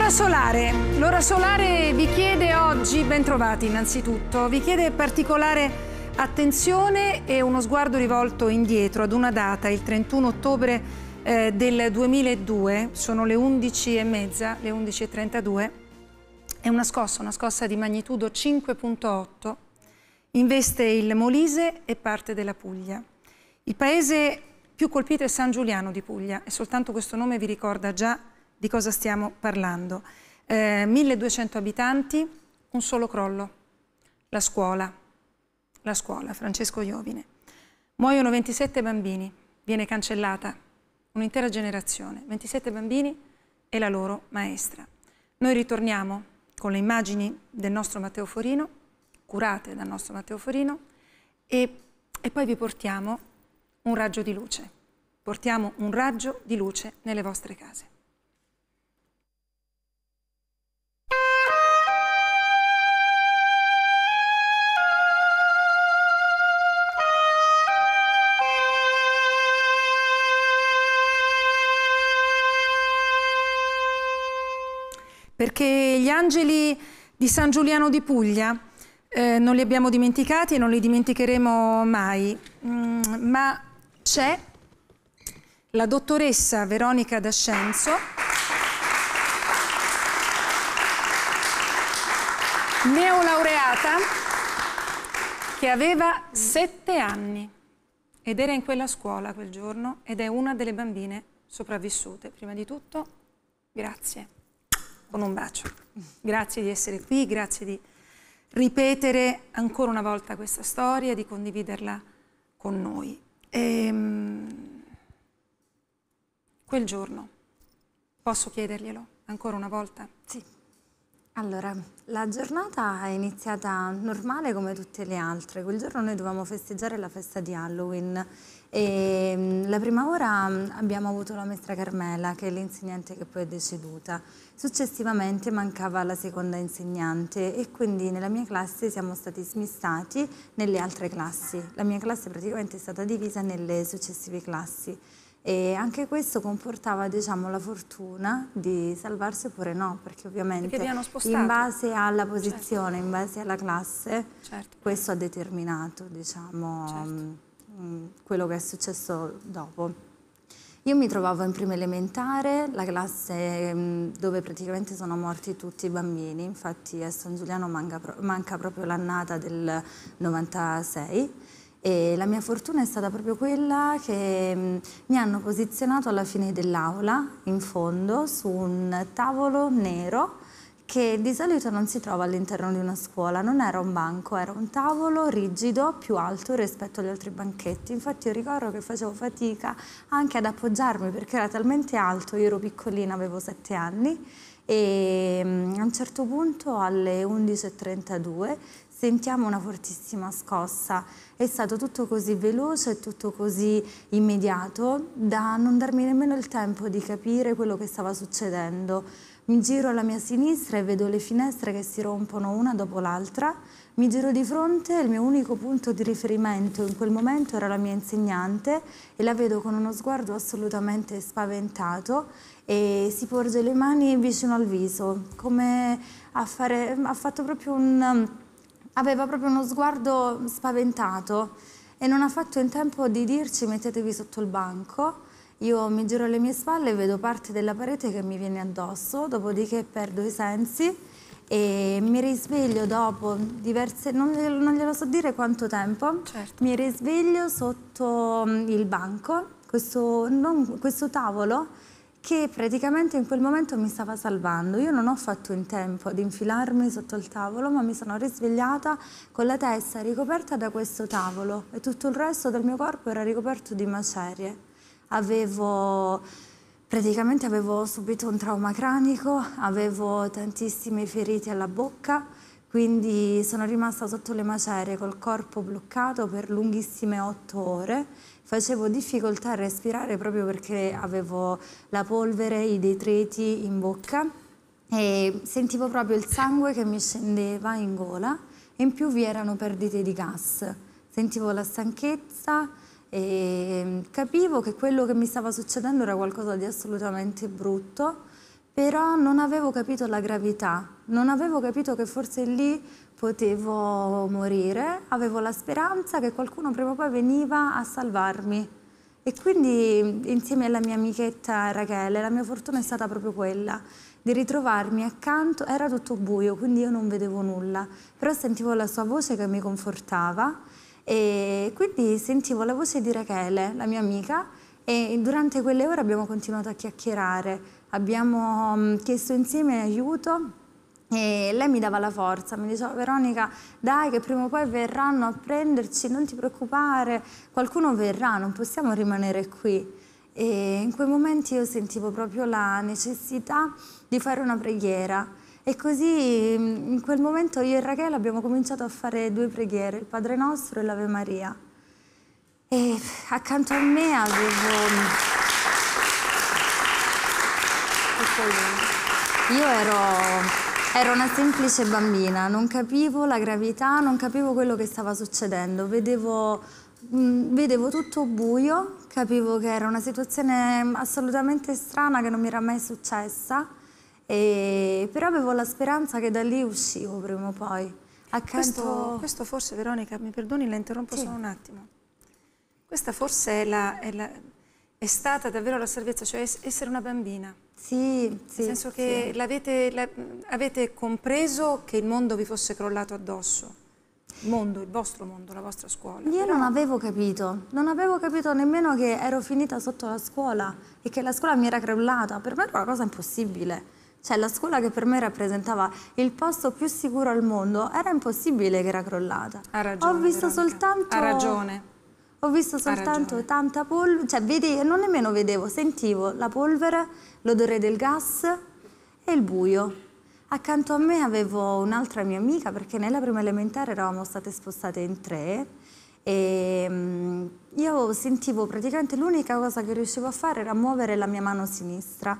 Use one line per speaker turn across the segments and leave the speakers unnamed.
L'ora solare. L'ora solare vi chiede oggi, ben trovati innanzitutto, vi chiede particolare attenzione e uno sguardo rivolto indietro ad una data, il 31 ottobre eh, del 2002, sono le 11.30, le 11.32, è una scossa, una scossa di magnitudo 5.8, investe il Molise e parte della Puglia. Il paese più colpito è San Giuliano di Puglia e soltanto questo nome vi ricorda già di cosa stiamo parlando. Eh, 1200 abitanti, un solo crollo, la scuola, la scuola, Francesco Iovine. Muoiono 27 bambini, viene cancellata un'intera generazione, 27 bambini e la loro maestra. Noi ritorniamo con le immagini del nostro Matteo Forino, curate dal nostro Matteo Forino, e, e poi vi portiamo un raggio di luce. Portiamo un raggio di luce nelle vostre case. Perché gli angeli di San Giuliano di Puglia eh, non li abbiamo dimenticati e non li dimenticheremo mai, mm, ma c'è la dottoressa Veronica D'Ascenzo, neolaureata, che aveva sette anni ed era in quella scuola quel giorno ed è una delle bambine sopravvissute. Prima di tutto, grazie con un bacio. Grazie di essere qui, grazie di ripetere ancora una volta questa storia, di condividerla con noi. E, um, quel giorno, posso chiederglielo ancora una volta?
Sì. Allora, la giornata è iniziata normale come tutte le altre. Quel giorno noi dovevamo festeggiare la festa di Halloween e mm, la prima ora mm, abbiamo avuto la maestra Carmela, che è l'insegnante che poi è deceduta. Successivamente mancava la seconda insegnante e quindi nella mia classe siamo stati smistati nelle altre classi. La mia classe praticamente è stata divisa nelle successive classi. E anche questo comportava diciamo, la fortuna di salvarsi oppure no, perché ovviamente perché in base alla certo. posizione, certo. in base alla classe, certo. questo ha determinato diciamo, certo. mh, mm, quello che è successo dopo. Io mi trovavo in prima elementare, la classe mm, dove praticamente sono morti tutti i bambini, infatti a San Giuliano manca, manca proprio l'annata del 96 e la mia fortuna è stata proprio quella che mm, mi hanno posizionato alla fine dell'aula, in fondo, su un tavolo nero che di solito non si trova all'interno di una scuola, non era un banco, era un tavolo rigido, più alto rispetto agli altri banchetti. Infatti io ricordo che facevo fatica anche ad appoggiarmi perché era talmente alto, io ero piccolina, avevo sette anni e mm, a un certo punto alle 11.32 sentiamo una fortissima scossa. È stato tutto così veloce e tutto così immediato da non darmi nemmeno il tempo di capire quello che stava succedendo. Mi giro alla mia sinistra e vedo le finestre che si rompono una dopo l'altra. Mi giro di fronte e il mio unico punto di riferimento in quel momento era la mia insegnante e la vedo con uno sguardo assolutamente spaventato e si porge le mani vicino al viso, come a fare, ha fatto proprio un aveva proprio uno sguardo spaventato e non ha fatto in tempo di dirci mettetevi sotto il banco. Io mi giro alle mie spalle e vedo parte della parete che mi viene addosso, dopodiché perdo i sensi e mi risveglio dopo diverse, non, non glielo so dire quanto tempo, certo. mi risveglio sotto mm, il banco, questo, non, questo tavolo che praticamente in quel momento mi stava salvando. Io non ho fatto in tempo ad infilarmi sotto il tavolo, ma mi sono risvegliata con la testa ricoperta da questo tavolo e tutto il resto del mio corpo era ricoperto di macerie. Avevo, praticamente avevo subito un trauma cranico, avevo tantissime ferite alla bocca, quindi sono rimasta sotto le macerie col corpo bloccato per lunghissime otto ore. Facevo difficoltà a respirare proprio perché avevo la polvere, i detriti in bocca e sentivo proprio il sangue che mi scendeva in gola. E in più vi erano perdite di gas. Sentivo la stanchezza e capivo che quello che mi stava succedendo era qualcosa di assolutamente brutto però non avevo capito la gravità, non avevo capito che forse lì potevo morire, avevo la speranza che qualcuno prima o poi veniva a salvarmi. E quindi insieme alla mia amichetta Rachele, la mia fortuna è stata proprio quella di ritrovarmi accanto, era tutto buio, quindi io non vedevo nulla, però sentivo la sua voce che mi confortava e quindi sentivo la voce di Rachele, la mia amica, e durante quelle ore abbiamo continuato a chiacchierare, abbiamo mm, chiesto insieme aiuto e lei mi dava la forza, mi diceva Veronica dai che prima o poi verranno a prenderci, non ti preoccupare, qualcuno verrà, non possiamo rimanere qui. E in quei momenti io sentivo proprio la necessità di fare una preghiera e così in quel momento io e Rachele abbiamo cominciato a fare due preghiere, il Padre Nostro e l'Ave Maria. E accanto a me avevo... Io ero Ero una semplice bambina, non capivo la gravità, non capivo quello che stava succedendo, vedevo, mh, mm, vedevo tutto buio, capivo che era una situazione assolutamente strana che non mi era mai successa, e, però avevo la speranza che da lì uscivo prima o poi.
Accanto... Questo, questo, forse, Veronica, mi perdoni, la interrompo sì. solo un attimo. Questa forse è, la, è, la, è stata davvero la salvezza, cioè essere una bambina.
Sì, sì.
Nel senso che sì. avete compreso che il mondo vi fosse crollato addosso. Il mondo, il vostro mondo, la vostra scuola.
Io Però... non avevo capito, non avevo capito nemmeno che ero finita sotto la scuola e che la scuola mi era crollata. Per me era una cosa impossibile. Cioè la scuola che per me rappresentava il posto più sicuro al mondo era impossibile che era crollata.
Ha ragione.
Ho visto
Veronica.
soltanto...
Ha ragione.
Ho visto soltanto tanta polvere, cioè vedi, non nemmeno vedevo, sentivo la polvere, l'odore del gas e il buio. Accanto a me avevo un'altra mia amica perché nella prima elementare eravamo state spostate in tre e mm, io sentivo praticamente l'unica cosa che riuscivo a fare era muovere la mia mano sinistra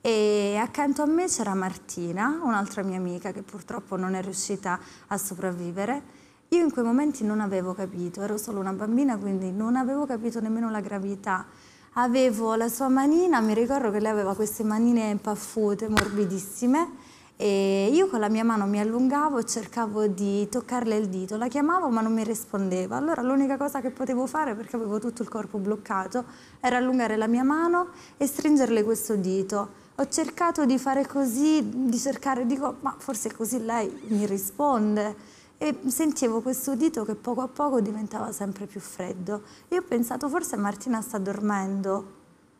e accanto a me c'era Martina, un'altra mia amica che purtroppo non è riuscita a sopravvivere io in quei momenti non avevo capito, ero solo una bambina, quindi non avevo capito nemmeno la gravità. Avevo la sua manina, mi ricordo che lei aveva queste manine paffute, morbidissime, e io con la mia mano mi allungavo cercavo di toccarle il dito, la chiamavo ma non mi rispondeva. Allora l'unica cosa che potevo fare, perché avevo tutto il corpo bloccato, era allungare la mia mano e stringerle questo dito. Ho cercato di fare così, di cercare, dico, ma forse così lei mi risponde e sentivo questo dito che poco a poco diventava sempre più freddo. Io ho pensato forse Martina sta dormendo,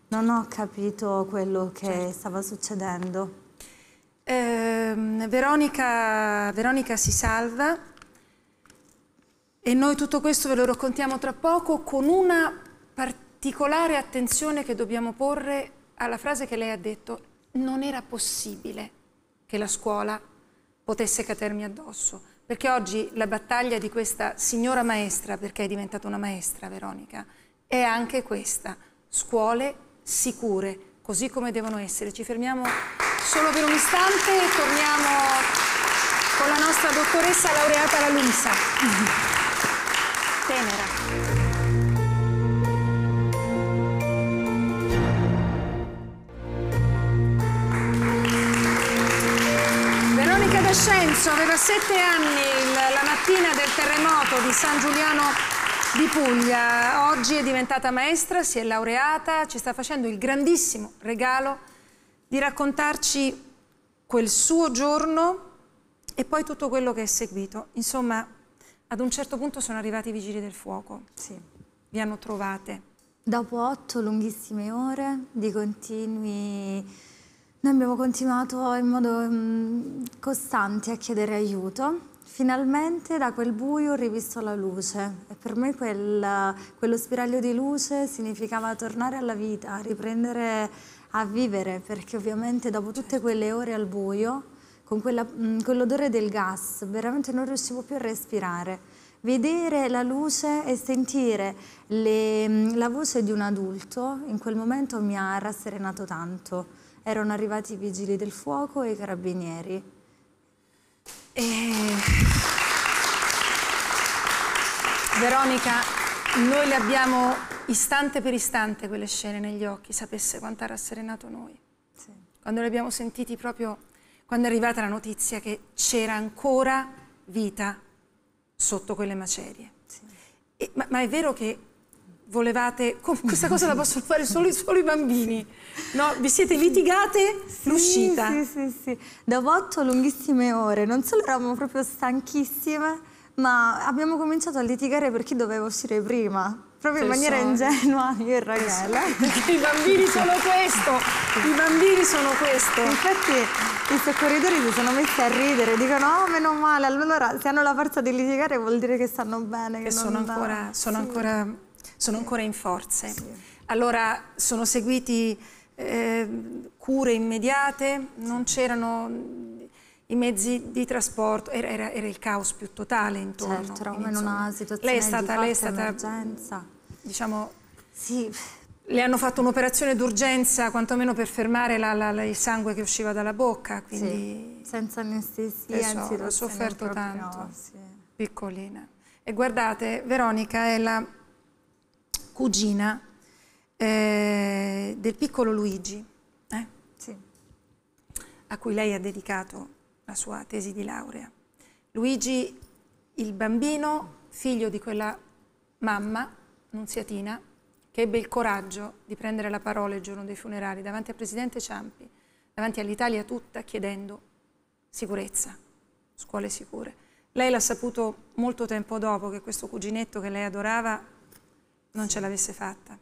non ho capito quello che certo. stava succedendo.
Eh, Veronica, Veronica si salva e noi tutto questo ve lo raccontiamo tra poco con una particolare attenzione che dobbiamo porre alla frase che lei ha detto. Non era possibile che la scuola potesse cadermi addosso perché oggi la battaglia di questa signora maestra, perché è diventata una maestra Veronica, è anche questa, scuole sicure, così come devono essere. Ci fermiamo solo per un istante e torniamo con la nostra dottoressa laureata alla LUMSA. Tenera. Crescenzo aveva sette anni la mattina del terremoto di San Giuliano di Puglia. Oggi è diventata maestra, si è laureata, ci sta facendo il grandissimo regalo di raccontarci quel suo giorno e poi tutto quello che è seguito. Insomma, ad un certo punto sono arrivati i vigili del fuoco.
Sì.
Vi hanno trovate.
Dopo otto lunghissime ore di continui noi abbiamo continuato in modo um, costante a chiedere aiuto. Finalmente da quel buio ho rivisto la luce e per me quel, quello spiraglio di luce significava tornare alla vita, riprendere a vivere, perché ovviamente dopo tutte quelle ore al buio, con mm, quell'odore del gas, veramente non riuscivo più a respirare. Vedere la luce e sentire le, mm, la voce di un adulto in quel momento mi ha rasserenato tanto erano arrivati i vigili del fuoco e i carabinieri.
E... Veronica, noi le abbiamo istante per istante quelle scene negli occhi, sapesse quanto ha rasserenato noi. Sì. quando li abbiamo sentiti proprio quando è arrivata la notizia che c'era ancora vita sotto quelle macerie. Sì. E, ma, ma, è vero che volevate, questa cosa la possono fare solo, solo i bambini, no? Vi siete litigate sì, l'uscita?
Sì, sì, sì. Dopo otto lunghissime ore, non solo eravamo proprio stanchissime, ma abbiamo cominciato a litigare per chi doveva uscire prima proprio in maniera ingenua io e Rachele.
I bambini sono questo, i bambini sono questo.
Infatti i soccorritori si sono messi a ridere, dicono oh meno male, allora se hanno la forza di litigare vuol dire che stanno bene.
Che, che sono, ancora, sono, sì. ancora, sono ancora, in forze. Sì. Allora sono seguiti eh, cure immediate, non c'erano i mezzi di trasporto, era, era, era, il caos più totale intorno.
Certo, in una situazione lei è stata, di lei è stata, emergenza.
Diciamo, sì. le hanno fatto un'operazione d'urgenza, quantomeno per fermare la, la, la, il sangue che usciva dalla bocca, quindi...
Sì, senza anestesia,
so, ho sofferto tanto, sì. piccolina. E guardate, Veronica è la cugina eh, del piccolo Luigi, eh? sì. a cui lei ha dedicato la sua tesi di laurea. Luigi, il bambino, figlio di quella mamma, nunziatina, che ebbe il coraggio di prendere la parola il giorno dei funerali davanti al presidente Ciampi, davanti all'Italia tutta, chiedendo sicurezza, scuole sicure. Lei l'ha saputo molto tempo dopo che questo cuginetto che lei adorava non ce l'avesse fatta.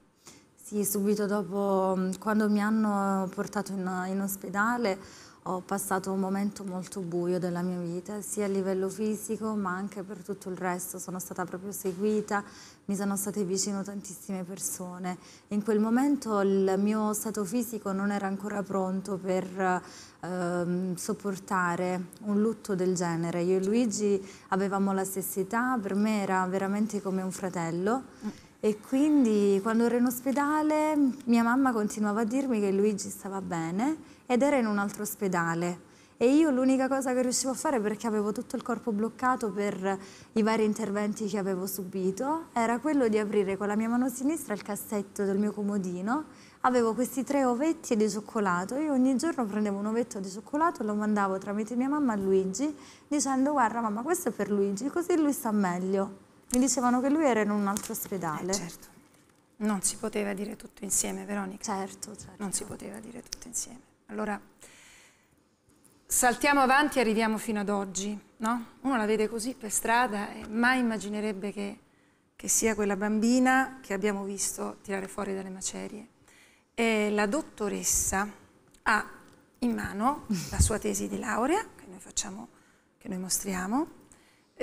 Sì, subito dopo, quando mi hanno portato in, in ospedale, ho passato un momento molto buio della mia vita, sia a livello fisico ma anche per tutto il resto. Sono stata proprio seguita, mi sono state vicino tantissime persone. In quel momento il mio stato fisico non era ancora pronto per ehm, sopportare un lutto del genere. Io e Luigi avevamo la stessa età, per me era veramente come un fratello. E quindi quando ero in ospedale mia mamma continuava a dirmi che Luigi stava bene ed era in un altro ospedale. E io l'unica cosa che riuscivo a fare, perché avevo tutto il corpo bloccato per i vari interventi che avevo subito, era quello di aprire con la mia mano sinistra il cassetto del mio comodino. Avevo questi tre ovetti di cioccolato. Io ogni giorno prendevo un ovetto di cioccolato e lo mandavo tramite mia mamma a Luigi, dicendo guarda mamma questo è per Luigi, così lui sta meglio. Mi dicevano che lui era in un altro ospedale.
Eh, certo. Non si poteva dire tutto insieme, Veronica.
Certo, certo.
Non si poteva dire tutto insieme. Allora, saltiamo avanti e arriviamo fino ad oggi, no? Uno la vede così per strada e mai immaginerebbe che, che sia quella bambina che abbiamo visto tirare fuori dalle macerie. E la dottoressa ha in mano la sua tesi di laurea, che noi facciamo, che noi mostriamo,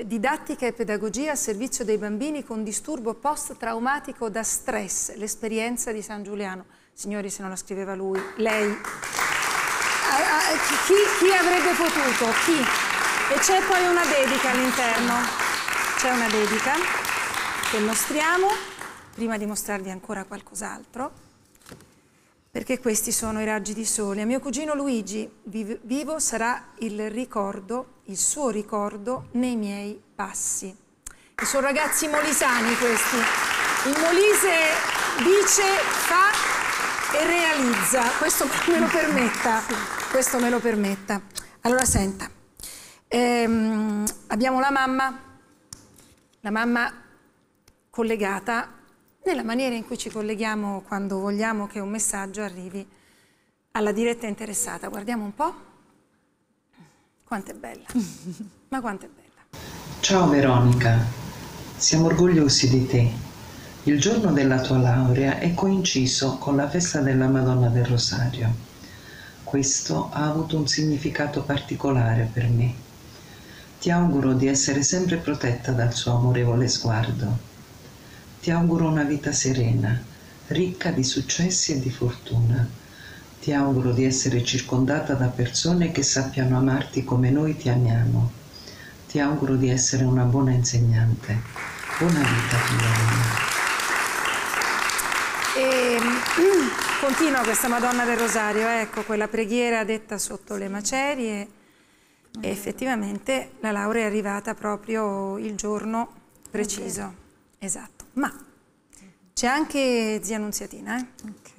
didattica e pedagogia a servizio dei bambini con disturbo post-traumatico da stress, l'esperienza di San Giuliano. Signori, se non la scriveva lui, lei chi, chi avrebbe potuto? Chi? E c'è poi una dedica all'interno. C'è una dedica che mostriamo, prima di mostrarvi ancora qualcos'altro, perché questi sono i raggi di sole. A mio cugino Luigi, vivo sarà il ricordo, il suo ricordo nei miei passi. E sono ragazzi molisani questi. Il Molise dice, fa e realizza, questo me lo permetta questo me lo permetta. Allora senta, ehm, abbiamo la mamma, la mamma collegata nella maniera in cui ci colleghiamo quando vogliamo che un messaggio arrivi alla diretta interessata. Guardiamo un po'. Quanto è bella. Ma quanto è bella.
Ciao Veronica, siamo orgogliosi di te. Il giorno della tua laurea è coinciso con la festa della Madonna del Rosario. Questo ha avuto un significato particolare per me. Ti auguro di essere sempre protetta dal suo amorevole sguardo. Ti auguro una vita serena, ricca di successi e di fortuna. Ti auguro di essere circondata da persone che sappiano amarti come noi ti amiamo. Ti auguro di essere una buona insegnante. Buona vita, figliola.
E, mm, Continua questa Madonna del Rosario, ecco quella preghiera detta sotto le macerie e effettivamente la laurea è arrivata proprio il giorno preciso. Esatto. Ma c'è anche zia Annunziatina, eh? Eh,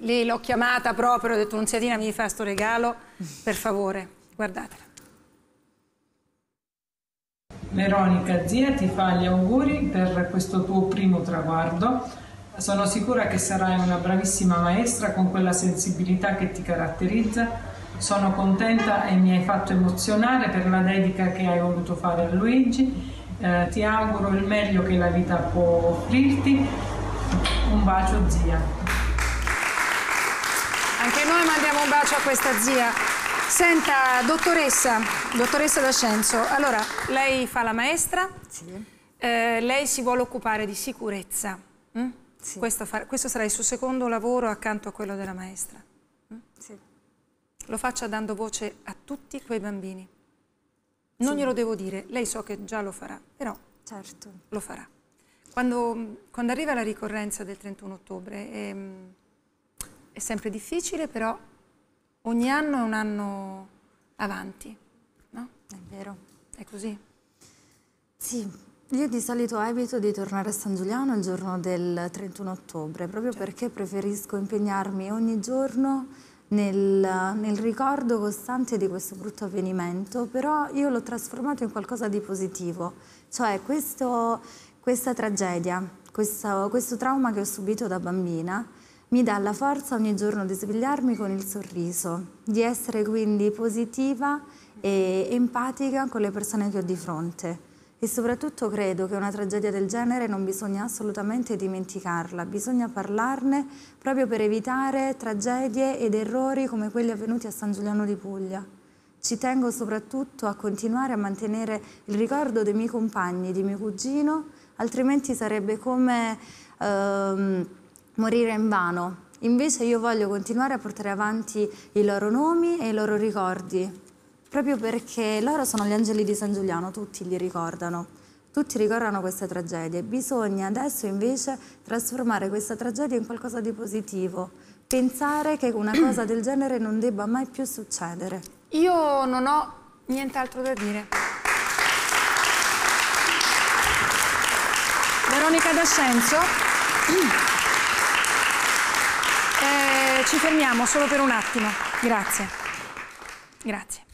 lì l'ho chiamata proprio, ho detto Nunziatina mi fa sto regalo, per favore, guardatela.
Veronica, zia, ti fa gli auguri per questo tuo primo traguardo. Sono sicura che sarai una bravissima maestra con quella sensibilità che ti caratterizza. Sono contenta e mi hai fatto emozionare per la dedica che hai voluto fare a Luigi. Eh, ti auguro il meglio che la vita può offrirti. Un bacio zia.
Anche noi mandiamo un bacio a questa zia. Senta, dottoressa, dottoressa D'Ascenzo, allora lei fa la maestra,
Sì.
eh, lei si vuole occupare di sicurezza. mm?
Sì.
Questo, fa- questo sarà il suo secondo lavoro accanto a quello della maestra.
Sì.
Lo faccia dando voce a tutti quei bambini. Non glielo devo dire, lei so che già lo farà, però
Certo.
lo farà. Quando, quando arriva la ricorrenza del 31 ottobre è, è sempre difficile, però ogni anno è un anno avanti, no?
È vero.
È così.
Sì, io di solito evito di tornare a San Giuliano il giorno del 31 ottobre, proprio perché preferisco impegnarmi ogni giorno nel, nel ricordo costante di questo brutto avvenimento, però io l'ho trasformato in qualcosa di positivo, cioè questo- questa tragedia, questo, questo trauma che ho subito da bambina mi dà la forza ogni giorno di svegliarmi con il sorriso, di essere quindi positiva e empatica con le persone che ho di fronte. E soprattutto credo che una tragedia del genere non bisogna assolutamente dimenticarla, bisogna parlarne proprio per evitare tragedie ed errori come quelli avvenuti a San Giuliano di Puglia. Ci tengo soprattutto a continuare a mantenere il ricordo dei miei compagni, di mio cugino, altrimenti sarebbe come ehm, morire in vano. Invece io voglio continuare a portare avanti i loro nomi e i loro ricordi, proprio perché loro sono gli angeli di San Giuliano, tutti li ricordano, tutti ricordano queste tragedie. Bisogna adesso invece trasformare questa tragedia in qualcosa di positivo, pensare che una cosa del genere non debba mai più succedere.
Io non ho nient'altro da dire. Veronica D'Ascenzo. Ci fermiamo solo per un attimo. Grazie. Grazie.